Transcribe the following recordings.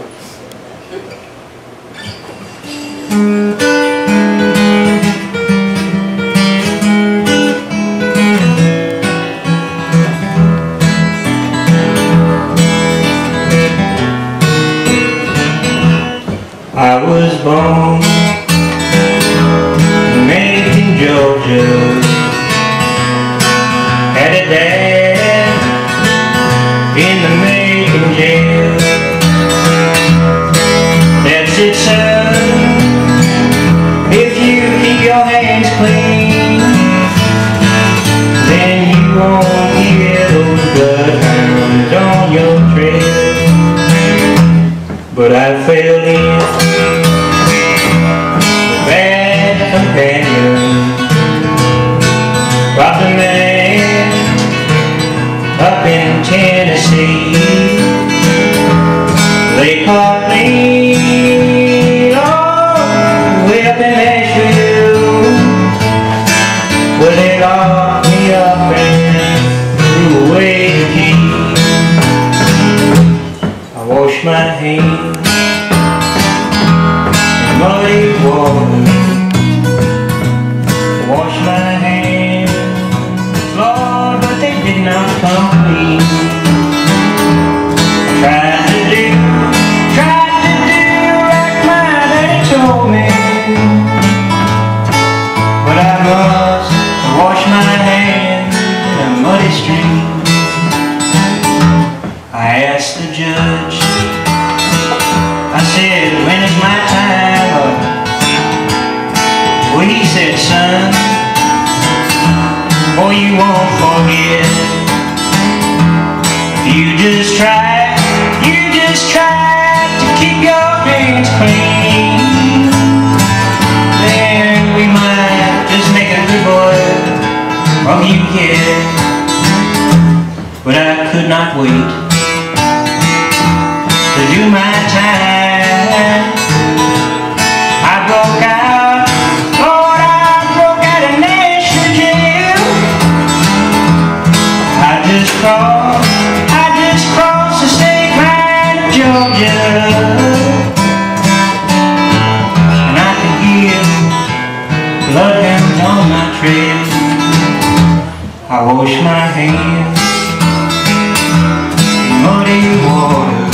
I was born in Macon, Georgia. Had a dad then you won't those on your trail. But I fell in bad companions. Robbed a man up in Tennessee. They caught me in muddy wash my hands, Lord, but they did not come clean. Tried to do, tried to do like my daddy told me, but I must wash my hands in a muddy stream. I asked the judge, I said, when is my time up? Well, he said, son, boy, you won't forget. If you just try, you just try to keep your hands clean, then we might just make a good boy from you kid. But I could not wait to do my time. I just crossed, the state line of Georgia. And I could hear on my trail. I wash my hands in muddy water.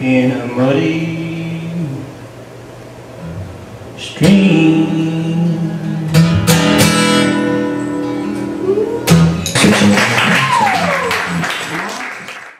In a muddy stream.